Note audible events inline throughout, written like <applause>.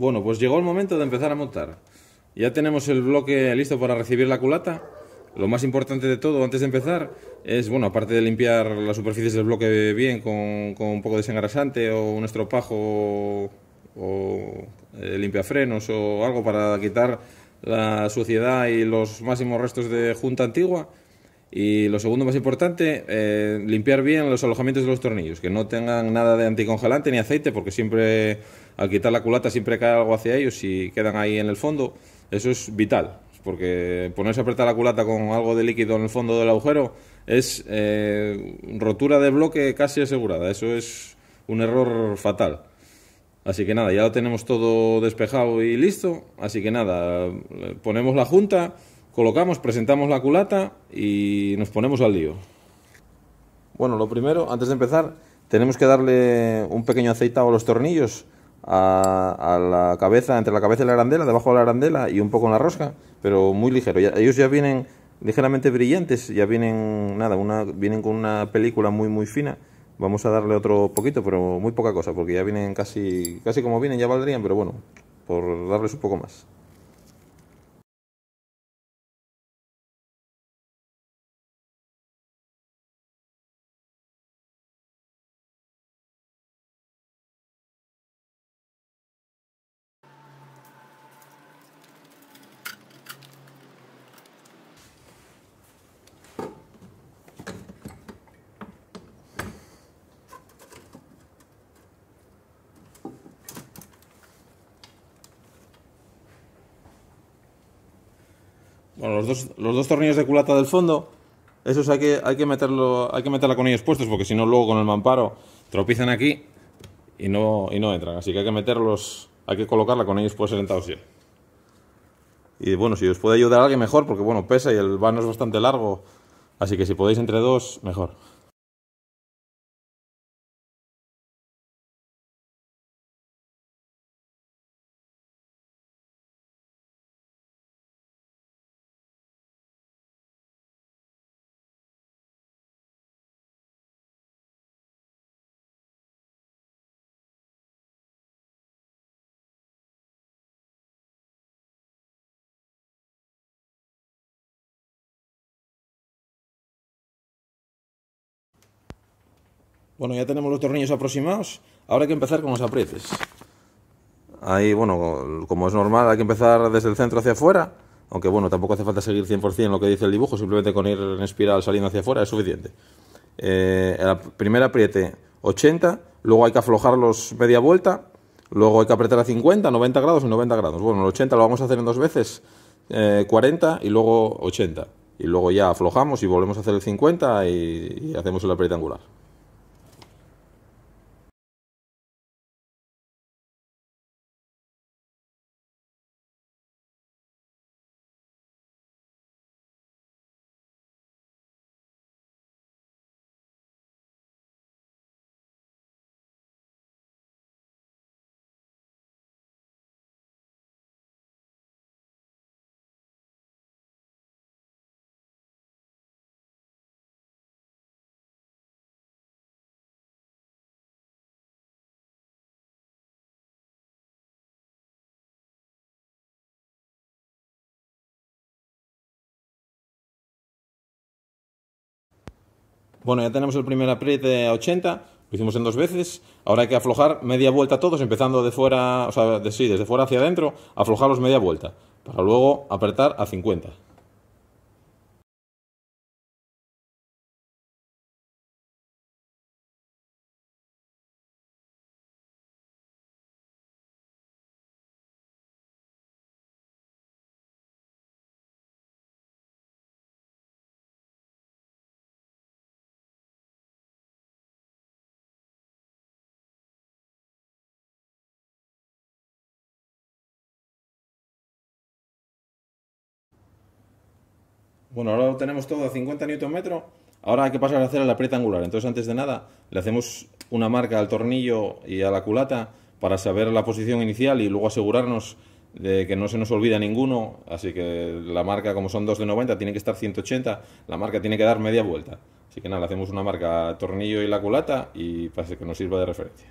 Bueno, pues llegó el momento de empezar a montar. Ya tenemos el bloque listo para recibir la culata. Lo más importante de todo antes de empezar es, bueno, aparte de limpiar las superficies del bloque bien con, un poco de desengrasante o un estropajo o eh, limpiafrenos o algo para quitar la suciedad y los máximos restos de junta antigua. Y lo segundo más importante, eh, limpiar bien los alojamientos de los tornillos, que no tengan nada de anticongelante ni aceite, porque siempre al quitar la culata siempre cae algo hacia ellos y quedan ahí en el fondo. Eso es vital, porque ponerse a apretar la culata con algo de líquido en el fondo del agujero es eh, rotura de bloque casi asegurada. Eso es un error fatal. Así que nada, ya lo tenemos todo despejado y listo. Así que nada, ponemos la junta, colocamos, presentamos la culata y nos ponemos al lío. Bueno, lo primero, antes de empezar, tenemos que darle un pequeño aceitado a los tornillos a, la cabeza, entre la cabeza y la arandela, debajo de la arandela y un poco en la rosca, pero muy ligero. ellos ya vienen ligeramente brillantes, ya vienen, nada, vienen con una película muy, muy fina Vamos a darle otro poquito, pero muy poca cosa, porque ya vienen casi, casi como vienen, ya valdrían, pero bueno, por darles un poco más. Bueno, los dos, los dos tornillos de culata del fondo, esos hay que, hay que, meterlo, hay que meterla con ellos puestos porque si no luego con el mamparo tropiezan aquí y no, y no entran. Así que hay que meterlos, hay que colocarla con ellos puestos sentados ya. Y bueno, si os puede ayudar alguien mejor porque bueno, pesa y el vano es bastante largo. Así que si podéis entre dos, mejor. Bueno, ya tenemos los tornillos aproximados. Ahora hay que empezar con los aprietes. Ahí, bueno, como es normal, hay que empezar desde el centro hacia afuera. Aunque bueno, tampoco hace falta seguir 100% lo que dice el dibujo, simplemente con ir en espiral saliendo hacia afuera es suficiente. Eh, el primer apriete 80, luego hay que aflojarlos media vuelta, luego hay que apretar a 50, 90 grados y 90 grados. Bueno, el 80 lo vamos a hacer en dos veces, 40 eh, y luego 80. Y luego ya aflojamos y volvemos a hacer el 50 y, y hacemos el apriete angular. Bueno, ya tenemos el primer apriete a 80, lo hicimos en dos veces. Ahora hay que aflojar media vuelta todos, empezando de fuera, o sea, de, sí, desde fuera hacia adentro, aflojarlos media vuelta, para luego apretar a 50. Bueno, ahora lo tenemos todo a 50 Nm. Ahora hay que pasar a hacer el apriete angular. Entonces, antes de nada, le hacemos una marca al tornillo y a la culata para saber la posición inicial y luego asegurarnos de que no se nos olvida ninguno. Así que la marca, como son dos de 90, tiene que estar 180. La marca tiene que dar media vuelta. Así que nada, le hacemos una marca al tornillo y la culata y para que nos sirva de referencia.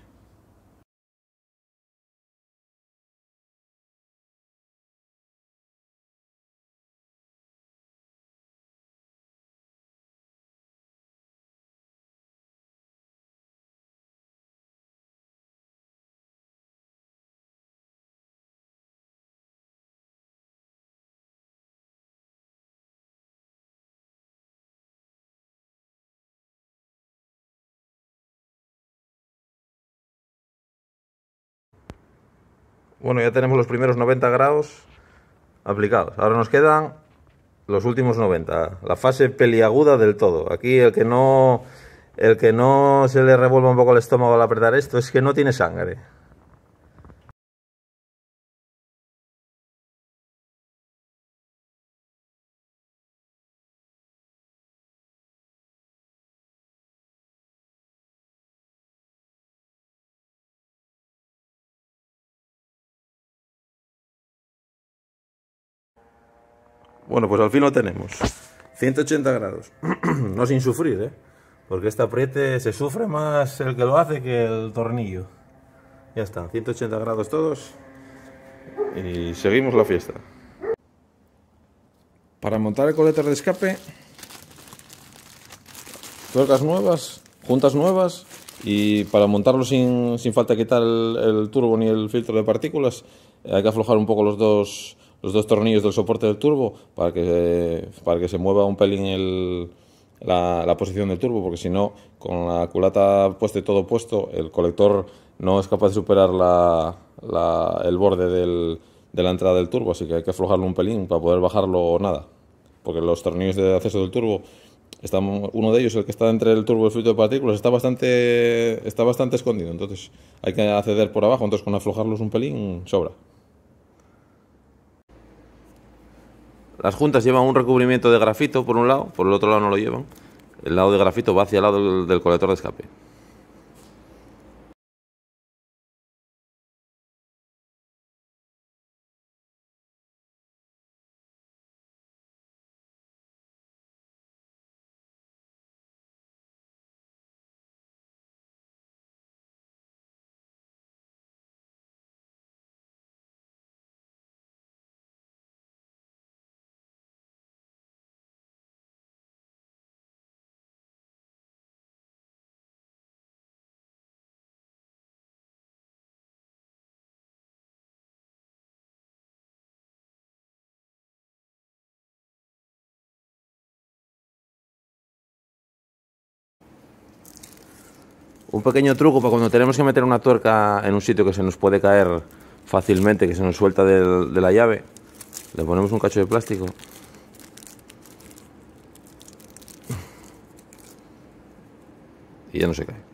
Bueno, ya tenemos los primeros 90 grados aplicados. Ahora nos quedan los últimos 90, la fase peliaguda del todo. Aquí el que no el que no se le revuelva un poco el estómago al apretar esto es que no tiene sangre. Bueno, pues al fin lo tenemos. 180 grados. <clears throat> no sin sufrir, ¿eh? Porque este apriete se sufre más el que lo hace que el tornillo. Ya está, 180 grados todos. Y seguimos la fiesta. Para montar el coleter de escape, tuercas nuevas, juntas nuevas y para montarlo sin, sin falta quitar el, el turbo ni el filtro de partículas, hay que aflojar un poco los dos los dos tornillos del soporte del turbo para que, para que se mueva un pelín el, la, posición del turbo, porque si no, con la culata puesta y todo puesto, el colector no es capaz de superar la, el borde de la entrada del turbo, así que hay que aflojarlo un pelín para poder bajarlo o nada, porque los tornillos de acceso del turbo están, uno de ellos, el que está entre el turbo y el filtro de partículas, está bastante, está bastante escondido, entonces hay que acceder por abajo, entonces con aflojarlos un pelín sobra. Las juntas llevan un recubrimiento de grafito por un lado, por el otro lado no lo llevan. El lado de grafito va hacia el lado del, colector de escape. Un pequeño truco para cuando tenemos que meter una tuerca en un sitio que se nos puede caer fácilmente, que se nos suelta de la llave, le ponemos un cacho de plástico y ya no se cae.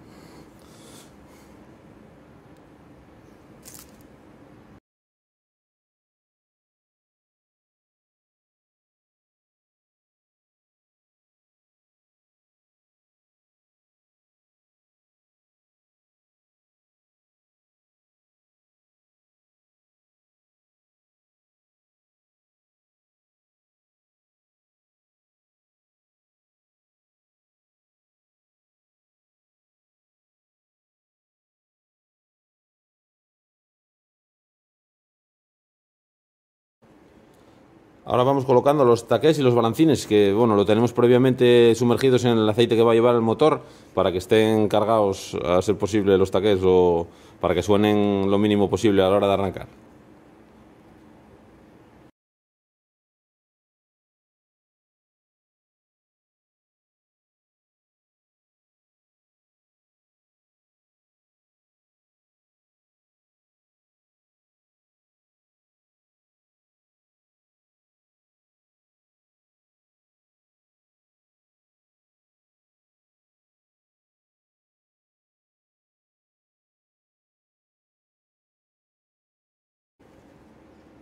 Ahora vamos colocando los taqués y los balancines, que bueno, lo tenemos previamente sumergidos en el aceite que va a llevar el motor para que estén cargados a ser posible los taqués o para que suenen lo mínimo posible a la hora de arrancar.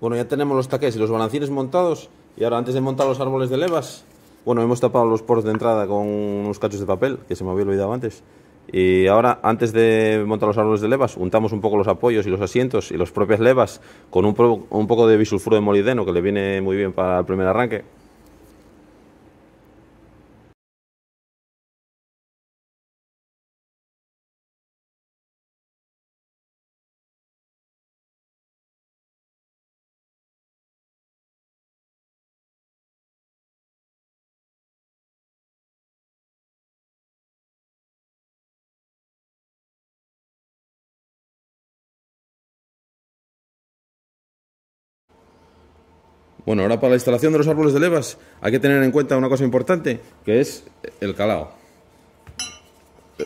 Bueno, ya tenemos los taqués y los balancines montados. Y ahora, antes de montar los árboles de levas, bueno, hemos tapado los poros de entrada con unos cachos de papel, que se me había olvidado antes. Y ahora, antes de montar los árboles de levas, untamos un poco los apoyos y los asientos y las propias levas con un, un poco de bisulfuro de molibdeno, que le viene muy bien para el primer arranque. Bueno, ahora para la instalación de los árboles de levas hay que tener en cuenta una cosa importante, que es el calado.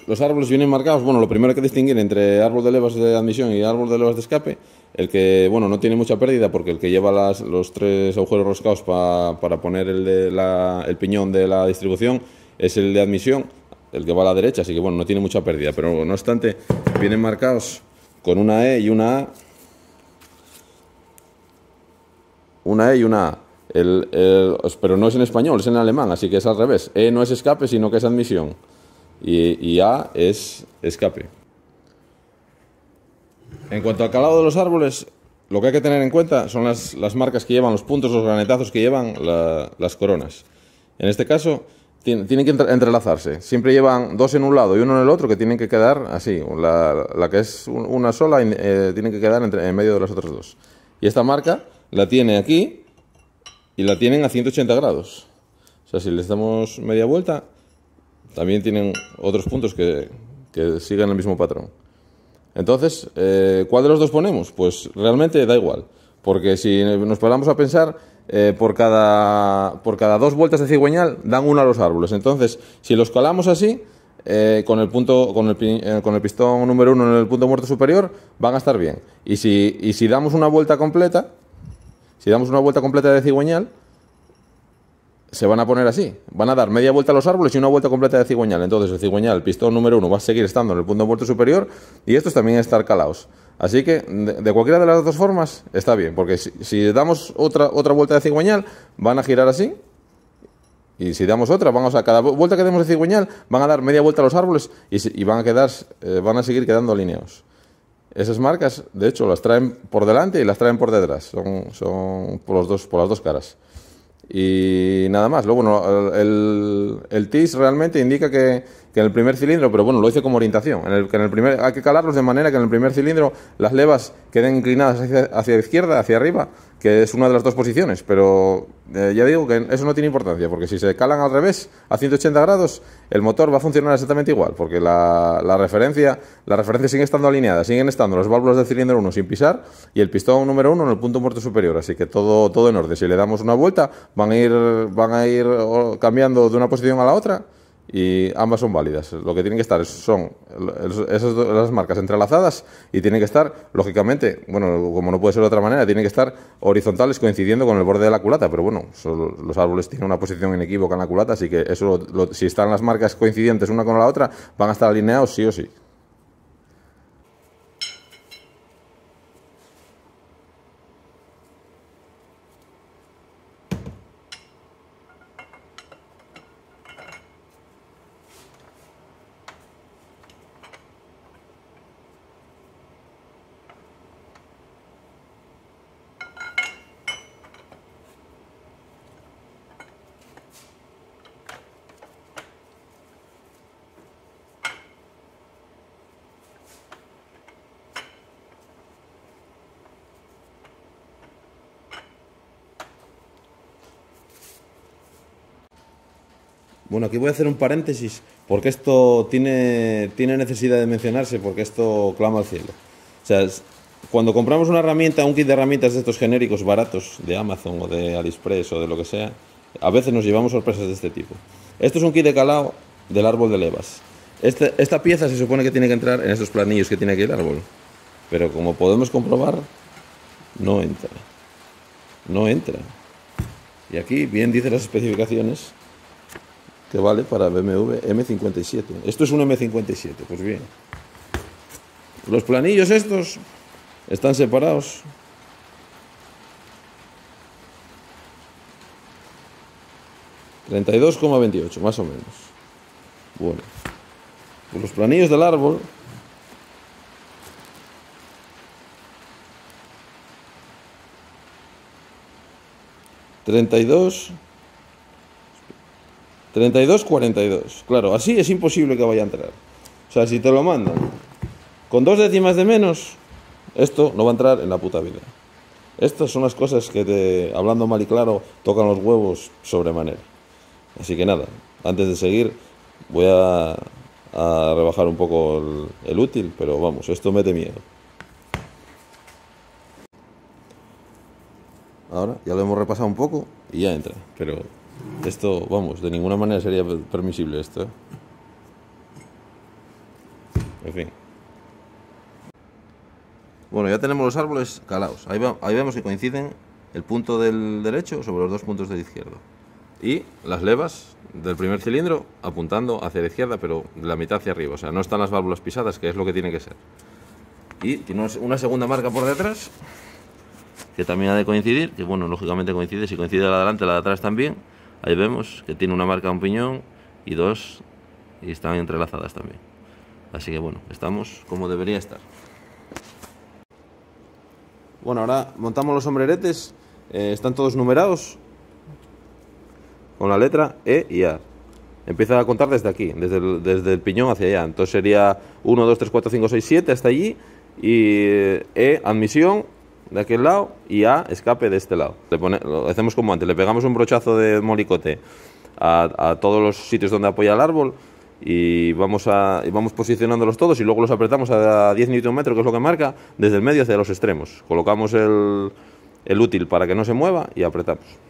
Los árboles vienen marcados, bueno, lo primero que distinguir entre árbol de levas de admisión y árbol de levas de escape, el que, bueno, no tiene mucha pérdida porque el que lleva las, los tres agujeros roscados para poner el, de la, el piñón de la distribución es el de admisión, el que va a la derecha, así que bueno, no tiene mucha pérdida, pero no obstante, vienen marcados con una E y una A. Una E y una A. El, pero no es en español, es en alemán, así que es al revés. E no es escape, sino que es admisión. Y, A es escape. En cuanto al calado de los árboles, lo que hay que tener en cuenta son las, las marcas que llevan, los puntos, los granetazos que llevan las coronas. En este caso, tienen, que entrelazarse. Siempre llevan dos en un lado y uno en el otro que tienen que quedar así. La, la que es una sola eh, tiene que quedar en medio de las otras dos. Y esta marca la tiene aquí y la tienen a 180 grados. O sea, si les damos media vuelta, también tienen otros puntos que, siguen el mismo patrón. Entonces, eh, ¿cuál de los dos ponemos? Pues realmente da igual, porque si nos paramos a pensar, eh, por, cada, por cada dos vueltas de cigüeñal dan uno a los árboles. Entonces, si los calamos así, eh, con, el punto, con, el, con el pistón número uno en el punto muerto superior, van a estar bien. Y si, y si damos una vuelta completa, si damos una vuelta completa de cigüeñal, se van a poner así. Van a dar media vuelta a los árboles y una vuelta completa de cigüeñal. Entonces el cigüeñal, el pistón número uno, va a seguir estando en el punto muerto superior y estos también estar calados. Así que de, cualquiera de las dos formas está bien, porque si, damos otra, otra vuelta de cigüeñal, van a girar así. Y si damos otra, vamos a cada vuelta que demos de cigüeñal, van a dar media vuelta a los árboles y, van, a quedar, eh, van a seguir quedando alineados. Esas marcas, de hecho, las traen por delante y las traen por detrás. Son, son por, los dos, por las dos caras. Y nada más. Luego, bueno, el, el TIS realmente indica que, que, en el primer cilindro, pero bueno, lo hice como orientación. En el, que en el primer, hay que calarlos de manera que en el primer cilindro las levas queden inclinadas hacia, hacia la izquierda, hacia arriba, que es una de las dos posiciones. Pero eh, ya digo que eso no tiene importancia, porque si se calan al revés, a 180 grados, el motor va a funcionar exactamente igual, porque la, referencia, la referencia sigue estando alineada, siguen estando los válvulas del cilindro 1 sin pisar y el pistón número 1 en el punto muerto superior, así que todo, todo en orden. Si le damos una vuelta, van a ir, van a ir cambiando de una posición a la otra y ambas son válidas. Lo que tienen que estar son esas las marcas entrelazadas y tienen que estar, lógicamente, bueno, como no puede ser de otra manera, tienen que estar horizontales coincidiendo con el borde de la culata, pero bueno, los árboles tienen una posición inequívoca en la culata, así que eso, si están las marcas coincidentes una con la otra, van a estar alineados sí o sí. Bueno, aquí voy a hacer un paréntesis porque esto tiene, tiene necesidad de mencionarse porque esto clama al cielo. O sea, cuando compramos una herramienta, un kit de herramientas de estos genéricos baratos de Amazon o de AliExpress o de lo que sea, a veces nos llevamos sorpresas de este tipo. Esto es un kit de calado del árbol de levas. Este, esta pieza se supone que tiene que entrar en estos planillos que tiene aquí el árbol, pero como podemos comprobar, no entra. No entra. Y aquí bien dice las especificaciones que vale para BMW M57. Esto es un M57, pues bien. Los planillos estos están separados. ...32,28, más o menos. Bueno. Pues los planillos del árbol... ...32... 32-42. Claro, así es imposible que vaya a entrar. O sea, si te lo mandan con dos décimas de menos, esto no va a entrar en la puta vida. Estas son las cosas que, te, hablando mal y claro, tocan los huevos sobremanera. Así que nada, antes de seguir, voy a, rebajar un poco el, el útil, pero vamos, esto mete miedo. Ahora ya lo hemos repasado un poco y ya entra, pero esto, vamos, de ninguna manera sería permisible esto. ¿eh? En fin. Bueno, ya tenemos los árboles calados. Ahí, ahí vemos que coinciden el punto del derecho sobre los dos puntos del izquierdo. Y las levas del primer cilindro apuntando hacia la izquierda, pero la mitad hacia arriba. O sea, no están las válvulas pisadas, que es lo que tiene que ser. Y tiene una segunda marca por detrás, que también ha de coincidir, que bueno, lógicamente coincide, si coincide la de adelante, la de atrás también. Ahí vemos que tiene una marca un piñón y dos, y están entrelazadas también. Así que bueno, estamos como debería estar. Bueno, ahora montamos los sombreretes, eh, están todos numerados con la letra E y A. Empieza a contar desde aquí, desde el, desde el piñón hacia allá. Entonces sería 1, 2, 3, 4, 5, 6, 7 hasta allí. Y E, admisión de aquel lado y A, escape de este lado. Le pone, lo hacemos como antes, le pegamos un brochazo de molicote a, todos los sitios donde apoya el árbol y vamos, a, y vamos posicionándolos todos y luego los apretamos a 10 Nm, que es lo que marca, desde el medio hacia los extremos. Colocamos el, el útil para que no se mueva y apretamos.